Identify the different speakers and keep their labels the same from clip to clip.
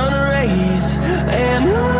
Speaker 1: sun rays and I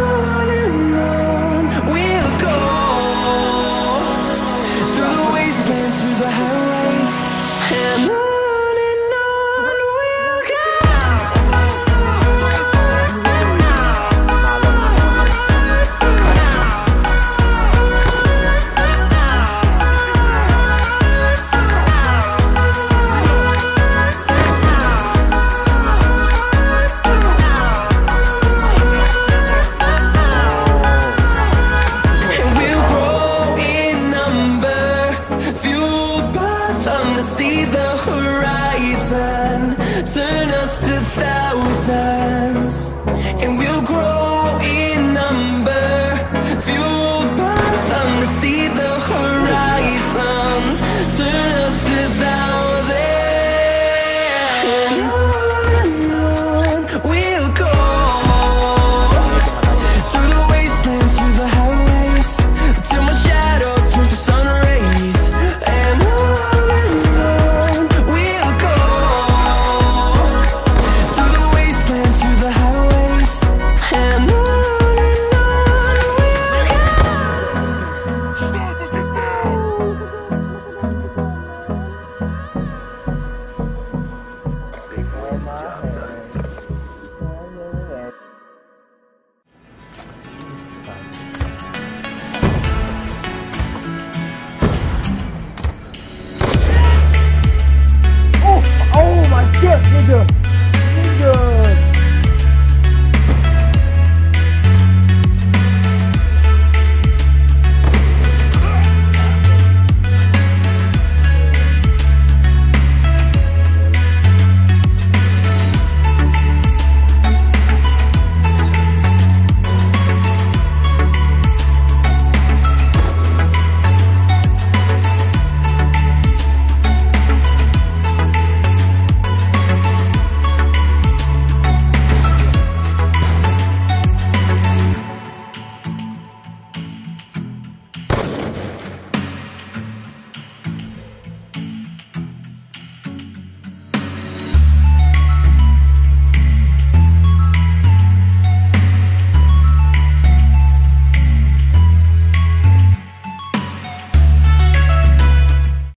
Speaker 1: yes